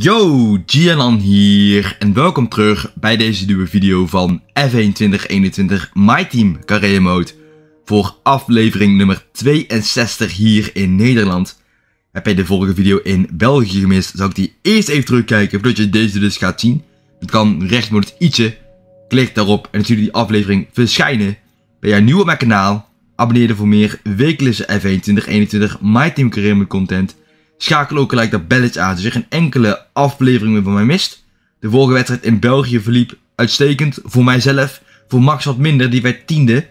Yo, Gianan hier en welkom terug bij deze nieuwe video van F1 2021 My Team Carrière Mode voor aflevering nummer 62 hier in Nederland. Heb je de vorige video in België gemist, zal ik die eerst even terugkijken voordat je deze dus gaat zien. Het kan rechts het ietsje, klik daarop en natuurlijk die aflevering verschijnen. Ben jij nieuw op mijn kanaal, abonneer je voor meer wekelijkse F1 2021 My Team Carrière Mode content Schakel ook gelijk dat belletje aan, zodat je geen enkele aflevering meer van mij mist. De vorige wedstrijd in België verliep uitstekend. Voor mijzelf. Voor Max wat minder, die werd tiende.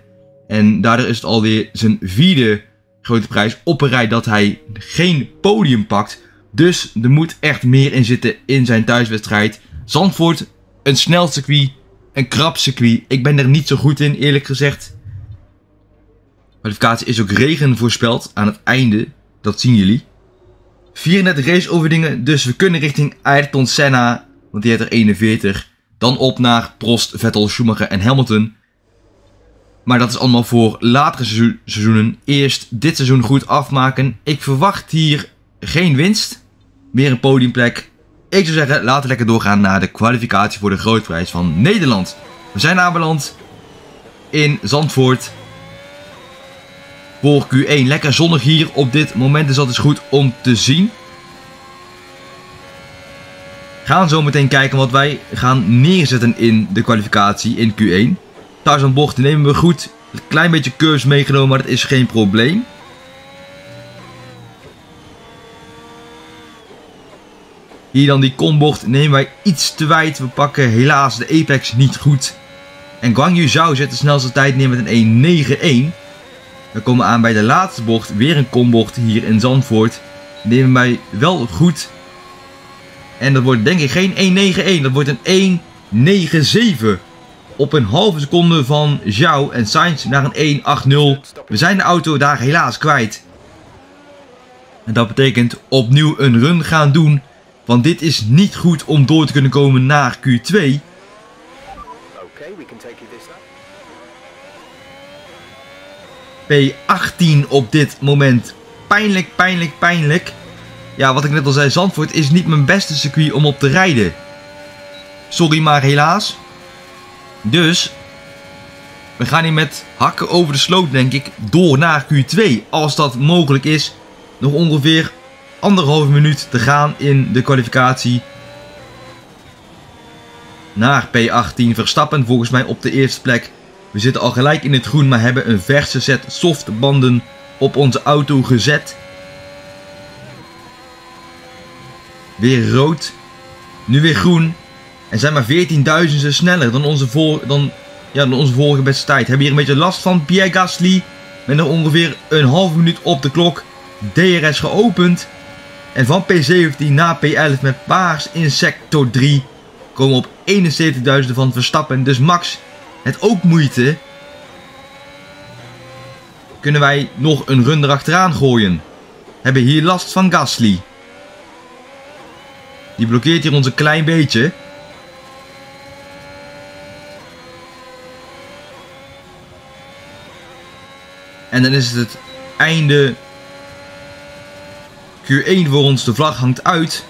En daardoor is het alweer zijn vierde grote prijs op een rij dat hij geen podium pakt. Dus er moet echt meer in zitten in zijn thuiswedstrijd. Zandvoort, een snel circuit, een krap circuit. Ik ben er niet zo goed in, eerlijk gezegd. Kwalificatie is ook regen voorspeld aan het einde. Dat zien jullie. 34 raceoverwinningen, dus we kunnen richting Ayrton Senna, want die heeft er 41. Dan op naar Prost, Vettel, Schumacher en Hamilton. Maar dat is allemaal voor latere seizoenen. Eerst dit seizoen goed afmaken. Ik verwacht hier geen winst. Meer een podiumplek. Ik zou zeggen, laten we lekker doorgaan naar de kwalificatie voor de grootprijs van Nederland. We zijn aanbeland in Zandvoort voor Q1. Lekker zonnig hier op dit moment, dus dat is goed om te zien. Gaan zo meteen kijken wat wij gaan neerzetten in de kwalificatie in Q1. Tarzan bochten nemen we goed. Een klein beetje curves meegenomen, maar dat is geen probleem. Hier dan die kombocht nemen wij iets te wijd. We pakken helaas de apex niet goed. En Guang Yu Zhao zet de snelste tijd neer met een 1.91. We komen aan bij de laatste bocht. Weer een kombocht hier in Zandvoort. Nemen wij wel goed. En dat wordt denk ik geen 1.91. Dat wordt een 1.97. Op een halve seconde van Zhao en Sainz naar een 1.80. We zijn de auto daar helaas kwijt. En dat betekent opnieuw een run gaan doen. Want dit is niet goed om door te kunnen komen naar Q2. P18 op dit moment. Pijnlijk, pijnlijk, pijnlijk. Ja, wat ik net al zei, Zandvoort is niet mijn beste circuit om op te rijden. Sorry, maar helaas. Dus, we gaan hier met hakken over de sloot, denk ik, door naar Q2. Als dat mogelijk is. Nog ongeveer anderhalve minuut te gaan in de kwalificatie. Naar P18 Verstappen, volgens mij op de eerste plek. We zitten al gelijk in het groen, maar hebben een verse set softbanden op onze auto gezet. Weer rood. Nu weer groen. En zijn maar 14.000 sneller dan onze, voor, dan, ja, dan onze vorige beste tijd. Hebben hier een beetje last van Pierre Gasly. Met nog ongeveer een halve minuut op de klok. DRS geopend. En van P17 naar P11 met paars in sector 3. Komen op 71.000 van Verstappen. Dus Max het ook moeite. Kunnen wij nog een run erachteraan gooien. Hebben hier last van Gasly. Die blokkeert hier ons een klein beetje. En dan is het het einde Q1 voor ons. De vlag hangt uit.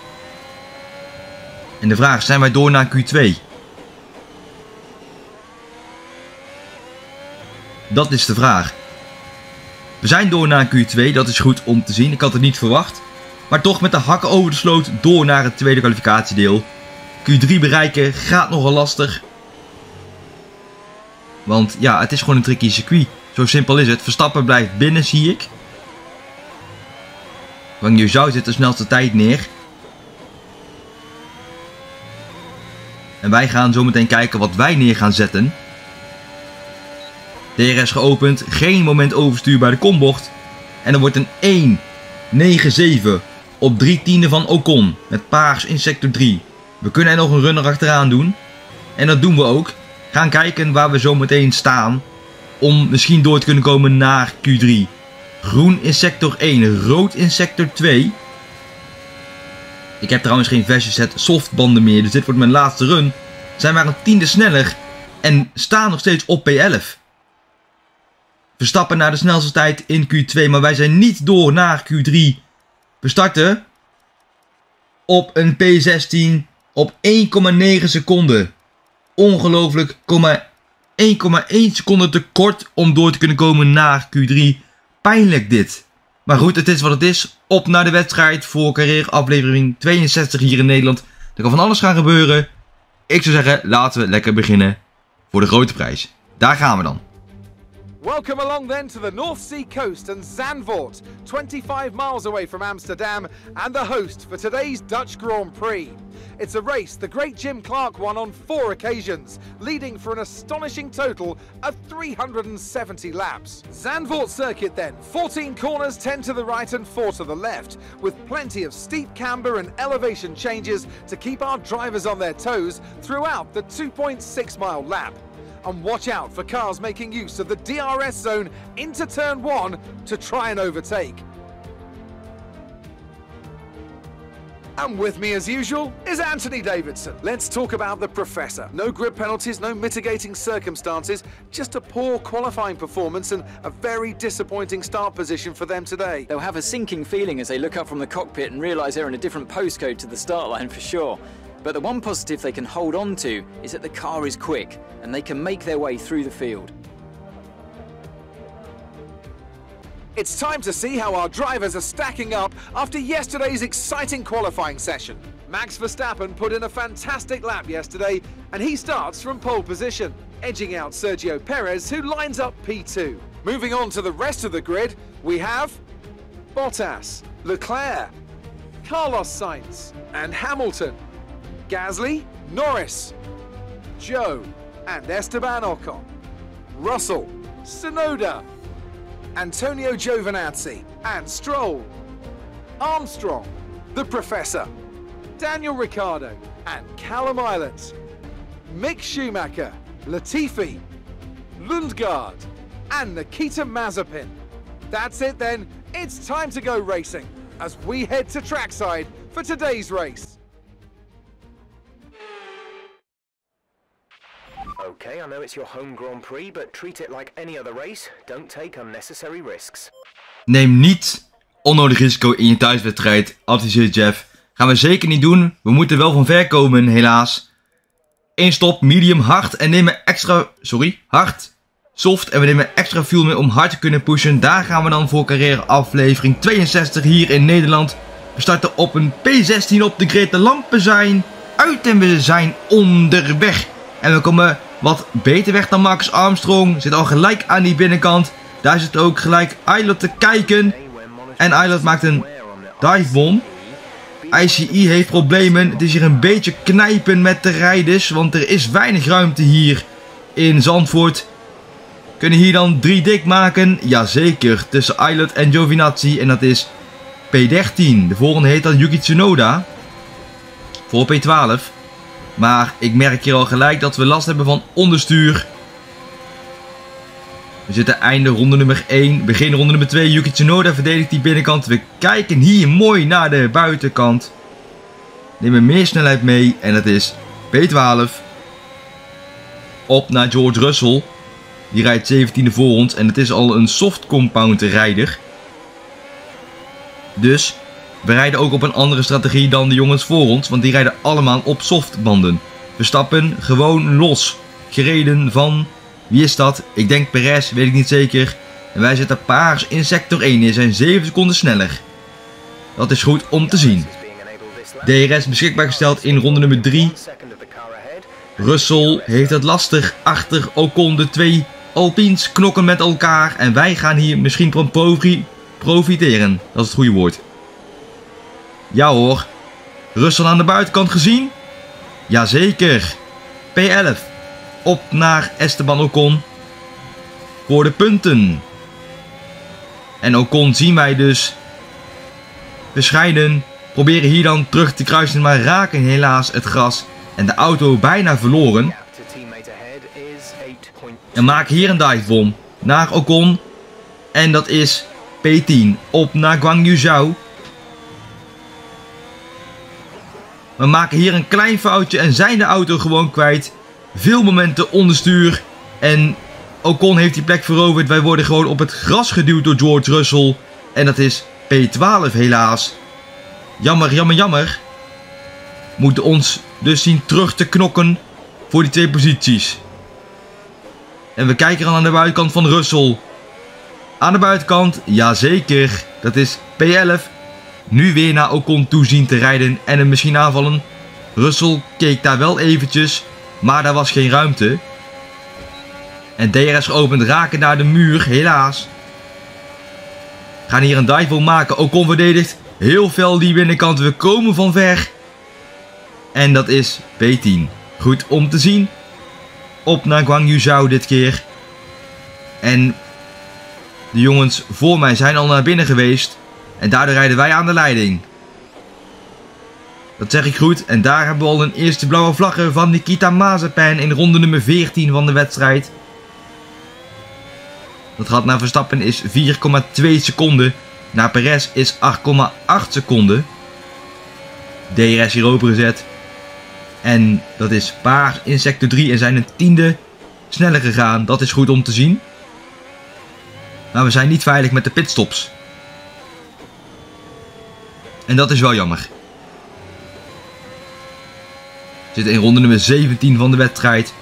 En de vraag, zijn wij door naar Q2? Dat is de vraag. We zijn door naar Q2, dat is goed om te zien. Ik had het niet verwacht. Maar toch met de hakken over de sloot door naar het tweede kwalificatiedeel. Q3 bereiken gaat nogal lastig. Want ja, het is gewoon een tricky circuit. Zo simpel is het. Verstappen blijft binnen, zie ik. Wang Yuzhou zit de snelste tijd neer. En wij gaan zo meteen kijken wat wij neer gaan zetten. DRS geopend, geen moment overstuur bij de kombocht. En er wordt een 1-9-7 op 3 tiende van Ocon met paars in sector 3. We kunnen er nog een runner achteraan doen. En dat doen we ook. Gaan kijken waar we zo meteen staan. Om misschien door te kunnen komen naar Q3. Groen in sector 1, rood in sector 2. Ik heb trouwens geen versie set softbanden meer, dus dit wordt mijn laatste run. Zijn maar een tiende sneller en staan nog steeds op P11. Verstappen naar de snelste tijd in Q2. Maar wij zijn niet door naar Q3. We starten. op een P16 op 1,9 seconden. Ongelooflijk, 1,1 seconde te kort om door te kunnen komen naar Q3. Pijnlijk dit. Maar goed, het is wat het is. Op naar de wedstrijd voor carrière aflevering 62 hier in Nederland. Er kan van alles gaan gebeuren. Ik zou zeggen, laten we lekker beginnen voor de grote prijs. Daar gaan we dan. Welcome along then to the North Sea coast and Zandvoort, 25 miles away from Amsterdam, and the host for today's Dutch Grand Prix. It's a race the great Jim Clark won on four occasions, leading for an astonishing total of 370 laps. Zandvoort circuit then, 14 corners, 10 to the right and 4 to the left, with plenty of steep camber and elevation changes to keep our drivers on their toes throughout the 2.6 mile lap. And watch out for cars making use of the DRS zone into turn one to try and overtake. And with me as usual is Anthony Davidson. Let's talk about the Professor. No grid penalties, no mitigating circumstances, just a poor qualifying performance and a very disappointing start position for them today. They'll have a sinking feeling as they look up from the cockpit and realise they're in a different postcode to the start line for sure. But the one positive they can hold on to is that the car is quick and they can make their way through the field. It's time to see how our drivers are stacking up after yesterday's exciting qualifying session. Max Verstappen put in a fantastic lap yesterday and he starts from pole position, edging out Sergio Perez who lines up P2. Moving on to the rest of the grid, we have Bottas, Leclerc, Carlos Sainz and Hamilton, Gasly, Norris, Joe and Esteban Ocon, Russell, Sonoda, Antonio Giovinazzi and Stroll, Armstrong, the Professor, Daniel Ricciardo and Callum Islands, Mick Schumacher, Latifi, Lundgaard and Nikita Mazepin. That's it then, it's time to go racing as we head to trackside for today's race. Okay, I know it's your home Grand Prix, but treat it like any other race. Don't take unnecessary risks. Neem niet onnodig risico in je thuiswedstrijd, adviseert Jeff. Gaan we zeker niet doen. We moeten wel van ver komen, helaas. Eén stop, medium, hard en nemen extra... Sorry, hard, soft. En we nemen extra fuel mee om hard te kunnen pushen. Daar gaan we dan voor carrière aflevering 62 hier in Nederland. We starten op een P16 op de grid. De lampen zijn uit en we zijn onderweg. En we komen wat beter weg dan Max Armstrong. Zit al gelijk aan die binnenkant. Daar zit ook gelijk Eilert te kijken. En Eilert maakt een divebom. ICE heeft problemen. Het is hier een beetje knijpen met de rijders. Want er is weinig ruimte hier in Zandvoort. Kunnen hier dan drie dik maken? Jazeker. Tussen Eilert en Giovinazzi. En dat is P13. De volgende heet dan Yuki Tsunoda. Voor P12. Maar ik merk hier al gelijk dat we last hebben van onderstuur. We zitten einde ronde nummer 1. Begin ronde nummer 2. Yuki Tsunoda verdedigt die binnenkant. We kijken hier mooi naar de buitenkant. Nemen meer snelheid mee. En dat is P12. Op naar George Russell. Die rijdt 17e voor ons. En het is al een soft compound rijder. Dus we rijden ook op een andere strategie dan de jongens voor ons, want die rijden allemaal op softbanden. We stappen gewoon los. Gereden van, wie is dat? Ik denk Perez, weet ik niet zeker. En wij zitten paars in sector 1, die zijn 7 seconden sneller. Dat is goed om te zien. DRS beschikbaar gesteld in ronde nummer 3. Russell heeft het lastig achter Ocon. De twee Alpines knokken met elkaar. En wij gaan hier misschien van profiteren. Dat is het goede woord. Ja hoor. Russell aan de buitenkant gezien? Jazeker. P11. Op naar Esteban Ocon. Voor de punten. En Ocon zien wij dus bescheiden. Proberen hier dan terug te kruisen, maar raken helaas het gras. En de auto bijna verloren. En maken hier een divebom naar Ocon. En dat is P10. Op naar Guang We maken hier een klein foutje en zijn de auto gewoon kwijt. Veel momenten onderstuur. En Ocon heeft die plek veroverd. Wij worden gewoon op het gras geduwd door George Russell. En dat is P12 helaas. Jammer, jammer, jammer. moeten ons dus zien terug te knokken voor die twee posities. En we kijken dan aan de buitenkant van Russell. Aan de buitenkant, jazeker, dat is P11. Nu weer naar Ocon toe zien te rijden en hem misschien aanvallen. Russell keek daar wel eventjes, maar daar was geen ruimte. En DRS geopend, raken naar de muur, helaas. Gaan hier een dive maken, Ocon verdedigt. Heel veel die binnenkant, we komen van ver. En dat is P10. Goed om te zien. Op naar Zhou dit keer. En de jongens voor mij zijn al naar binnen geweest. En daardoor rijden wij aan de leiding. Dat zeg ik goed. En daar hebben we al een eerste blauwe vlaggen van Nikita Mazepin in ronde nummer 14 van de wedstrijd. Dat gat naar Verstappen is 4,2 seconden. Naar Perez is 8,8 seconden. DRS hierover gezet. En dat is paars in sector 3 en zijn een tiende sneller gegaan. Dat is goed om te zien. Maar we zijn niet veilig met de pitstops. En dat is wel jammer. We zitten in ronde nummer 17 van de wedstrijd.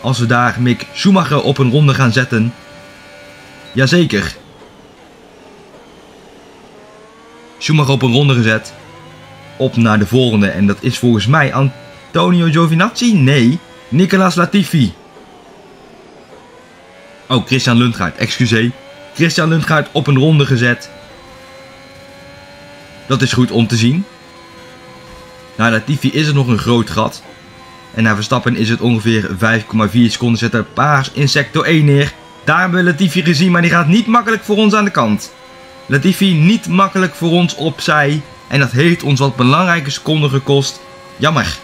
Als we daar Mick Schumacher op een ronde gaan zetten. Jazeker. Schumacher op een ronde gezet. Op naar de volgende. En dat is volgens mij Antonio Giovinazzi? Nee. Nicolas Latifi. Oh, Christian Lundgaard. Excuseer. Christian Lundgaard op een ronde gezet. Dat is goed om te zien. Na Latifi is er nog een groot gat. En na Verstappen is het ongeveer 5,4 seconden. Zetten paars in sector 1 neer. Daar hebben we Latifi gezien, maar die gaat niet makkelijk voor ons aan de kant. Latifi niet makkelijk voor ons opzij. En dat heeft ons wat belangrijke seconden gekost. Jammer.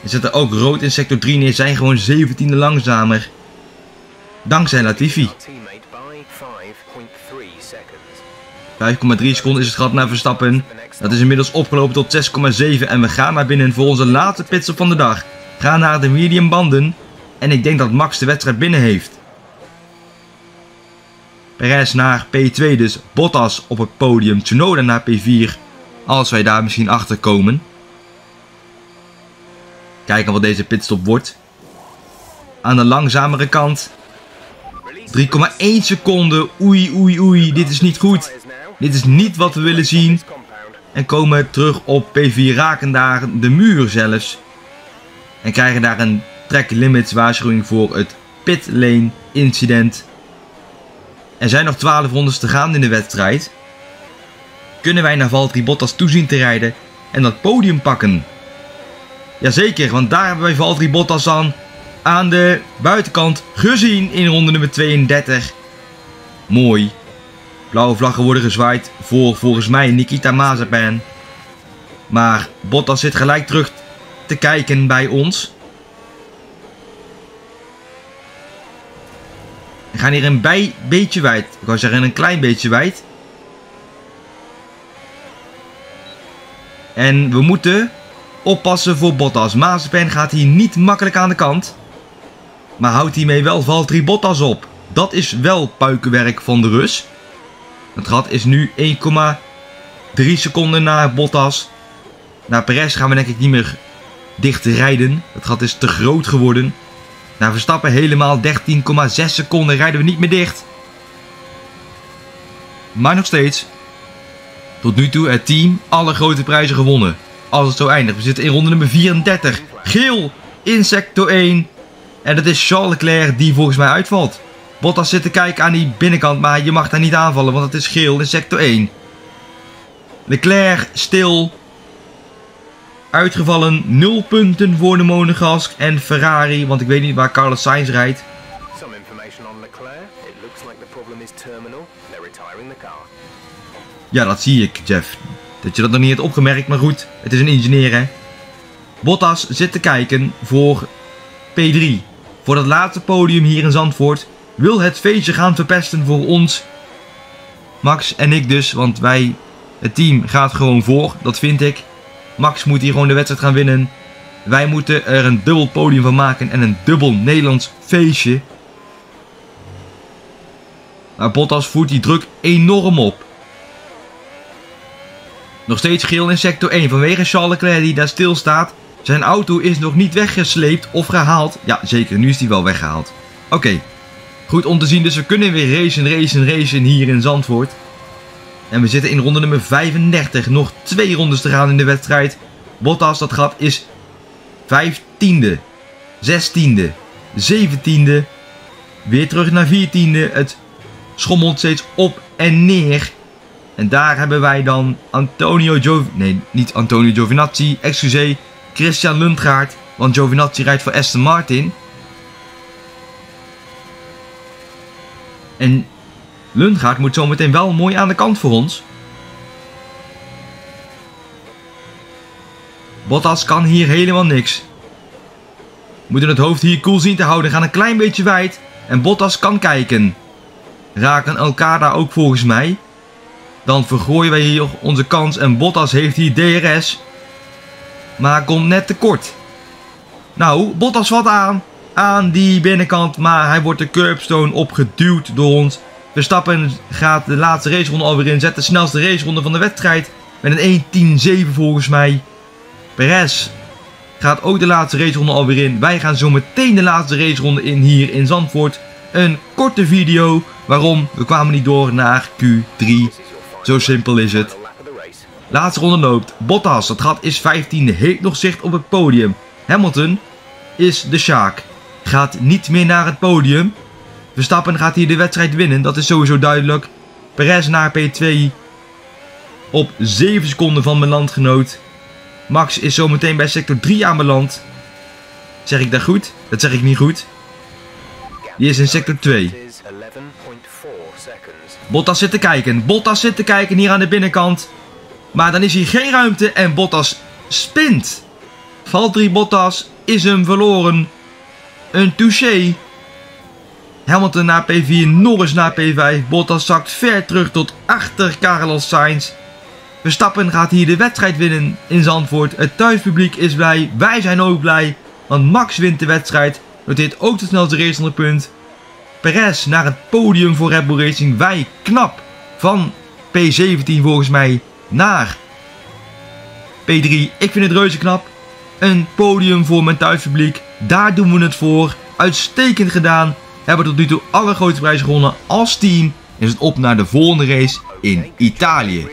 We zetten ook rood in sector 3 neer. Zijn gewoon 17e langzamer. Dankzij Latifi. 5,3 seconden is het gat naar Verstappen. Dat is inmiddels opgelopen tot 6,7 en we gaan naar binnen voor onze laatste pitstop van de dag. Gaan naar de medium banden en ik denk dat Max de wedstrijd binnen heeft. Perez naar P2 dus, Bottas op het podium, Tsunoda naar P4 als wij daar misschien achter komen. Kijken wat deze pitstop wordt. Aan de langzamere kant 3,1 seconden. Oei, oei, oei. Dit is niet goed. Dit is niet wat we willen zien. En komen terug op P4. Raken daar de muur zelfs. En krijgen daar een track limits waarschuwing voor het pit lane incident. Er zijn nog 12 rondes te gaan in de wedstrijd. Kunnen wij naar Valtteri Bottas toezien te rijden en dat podium pakken? Jazeker, want daar hebben wij Valtteri Bottas aan aan de buitenkant gezien in ronde nummer 32. Mooi. Blauwe vlaggen worden gezwaaid voor volgens mij Nikita Mazepin. Maar Bottas zit gelijk terug te kijken bij ons. We gaan hier een bij, beetje wijd. Ik wou zeggen een klein beetje wijd. En we moeten oppassen voor Bottas. Mazepin gaat hier niet makkelijk aan de kant. Maar houdt hiermee wel Valtteri Bottas op. Dat is wel puikenwerk van de Rus. Het gat is nu 1,3 seconden naar Bottas. Naar Perez gaan we denk ik niet meer dicht rijden. Het gat is te groot geworden. Naar Verstappen helemaal 13,6 seconden rijden we niet meer dicht. Maar nog steeds. Tot nu toe het team alle grote prijzen gewonnen. Als het zo eindigt. We zitten in ronde nummer 34. Geel in sector 1. En dat is Charles Leclerc die volgens mij uitvalt. Bottas zit te kijken aan die binnenkant, maar je mag daar niet aanvallen, want het is geel in sector 1. Leclerc stil. Uitgevallen 0 punten voor de Monegask en Ferrari, want ik weet niet waar Carlos Sainz rijdt. Some information on Leclerc. It looks like the problem is terminal. They're retiring the car. Ja, dat zie ik, Jeff. Dat je dat nog niet hebt opgemerkt, maar goed. Het is een ingenieur, hè. Bottas zit te kijken voor P3 voor dat laatste podium hier in Zandvoort wil het feestje gaan verpesten voor ons. Max en ik dus, want wij, het team gaat gewoon voor, dat vind ik. Max moet hier gewoon de wedstrijd gaan winnen. Wij moeten er een dubbel podium van maken en een dubbel Nederlands feestje. Maar Bottas voert die druk enorm op. Nog steeds geel in sector 1 vanwege Charles Leclerc die daar stilstaat. Zijn auto is nog niet weggesleept of gehaald. Ja, zeker. Nu is die wel weggehaald. Oké. Goed om te zien. Dus we kunnen weer racen, racen, racen hier in Zandvoort. En we zitten in ronde nummer 35. Nog twee rondes te gaan in de wedstrijd. Bottas, dat gat is 15e, 16e, 17e. Weer terug naar 14e. Het schommelt steeds op en neer. En daar hebben wij dan Antonio Gio... Nee, niet Antonio Giovinazzi. Excuseer. Christian Lundgaard. Want Giovinazzi rijdt voor Aston Martin. En Lundgaard moet zometeen wel mooi aan de kant voor ons. Bottas kan hier helemaal niks. Moeten het hoofd hier koel zien te houden. Gaan een klein beetje wijd. En Bottas kan kijken. Raken elkaar daar ook volgens mij. Dan vergooien wij hier onze kans. En Bottas heeft hier DRS. Maar komt net tekort. Nou, Bottas valt aan. Aan die binnenkant. Maar hij wordt de curbstone opgeduwd door ons. Verstappen gaat de laatste raceronde alweer in. Zet de snelste raceronde van de wedstrijd. Met een 1.10.7 volgens mij. Perez gaat ook de laatste raceronde alweer in. Wij gaan zo meteen de laatste raceronde in hier in Zandvoort. Een korte video. Waarom? We kwamen niet door naar Q3. Zo simpel is het. Laatste ronde loopt. Bottas, het gat is 15e. Heeft nog zicht op het podium. Hamilton is de Sjaak. Gaat niet meer naar het podium. Verstappen gaat hier de wedstrijd winnen. Dat is sowieso duidelijk. Perez naar P2. Op 7 seconden van mijn landgenoot. Max is zometeen bij sector 3 aanbeland. Zeg ik dat goed? Dat zeg ik niet goed. Die is in sector 2. Bottas zit te kijken. Bottas zit te kijken hier aan de binnenkant. Maar dan is hier geen ruimte en Bottas spint. Valtteri Bottas is hem verloren. Een touché. Hamilton naar P4, Norris naar P5. Bottas zakt ver terug tot achter Carlos Sainz. Verstappen gaat hier de wedstrijd winnen in Zandvoort. Het thuispubliek is blij. Wij zijn ook blij. Want Max wint de wedstrijd. Noteert ook de snelste race het punt. Perez naar het podium voor Red Bull Racing. Wij knap van P17 volgens mij naar P3. Ik vind het reuze knap. Een podium voor mijn thuispubliek. Daar doen we het voor. Uitstekend gedaan. Hebben tot nu toe alle grote prijzen gewonnen als team. Is het op naar de volgende race in Italië.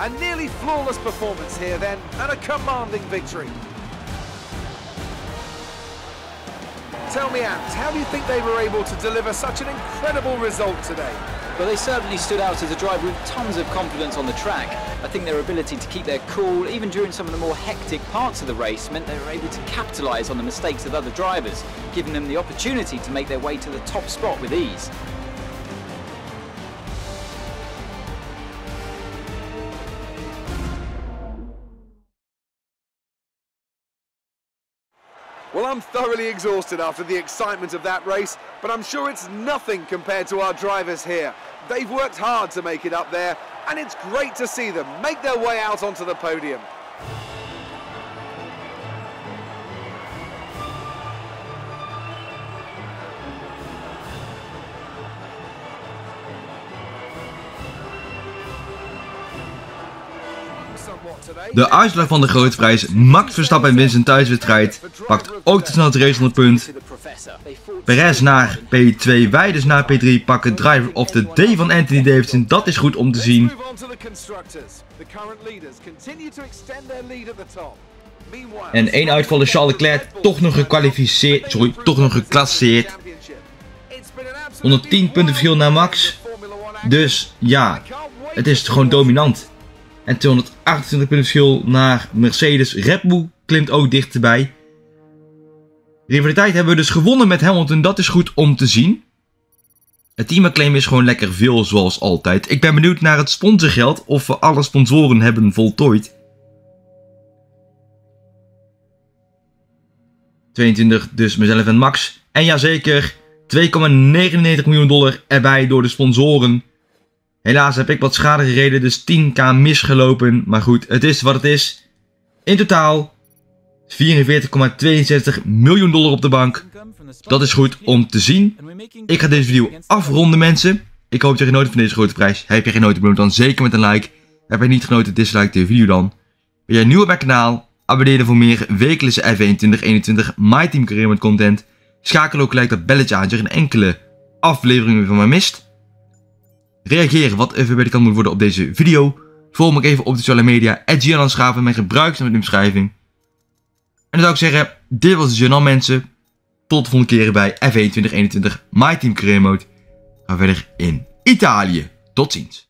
A nearly flawless performance here then, and a commanding victory. Tell me, Ant, how do you think they were able to deliver such an incredible result today? Well, they certainly stood out as a driver with tons of confidence on the track. I think their ability to keep their cool, even during some of the more hectic parts of the race, meant they were able to capitalise on the mistakes of other drivers, giving them the opportunity to make their way to the top spot with ease. Well, I'm thoroughly exhausted after the excitement of that race, but I'm sure it's nothing compared to our drivers here. They've worked hard to make it up there, and it's great to see them make their way out onto the podium. De uitslag van de grote prijs. Max Verstappen wint zijn thuiswedstrijd. Pakt ook de het punt. Perez naar P2. Wij dus naar P3. Pakken driver of the day van Anthony Davidson. Dat is goed om te zien. En één uitval is Charles Leclerc. Toch nog gekwalificeerd. Sorry, toch nog geclasseerd. 110 punten verschil naar Max. Dus ja, het is gewoon dominant. En 228 punten verschil naar Mercedes. Red Bull klimt ook dichterbij. Rivaliteit hebben we dus gewonnen met Hamilton. Dat is goed om te zien. Het teamacclaim is gewoon lekker veel zoals altijd. Ik ben benieuwd naar het sponsorgeld. Of we alle sponsoren hebben voltooid. 22 dus mezelf en Max. En jazeker 2,99 miljoen dollar erbij door de sponsoren. Helaas heb ik wat schade gereden, dus 10k misgelopen. Maar goed, het is wat het is. In totaal 44,62 miljoen dollar op de bank. Dat is goed om te zien. Ik ga deze video afronden mensen. Ik hoop dat je genoten van deze grote prijs. Heb je genoten, beloon dan zeker met een like. Heb je niet genoten, dislike de video dan. Ben jij nieuw op mijn kanaal? Abonneer je voor meer wekelijkse F1 2021 My Team Career met content. Schakel ook gelijk dat belletje aan, zodat je geen enkele aflevering meer van mij mist. Reageer wat even de kant moet worden op deze video. Volg me even op de sociale media. At Schaven, mijn gebruiksnaam in de beschrijving. En dan zou ik zeggen, dit was journaal mensen. Tot de volgende keer bij F1 2021 My Team Career Mode. Gaan we verder in Italië. Tot ziens.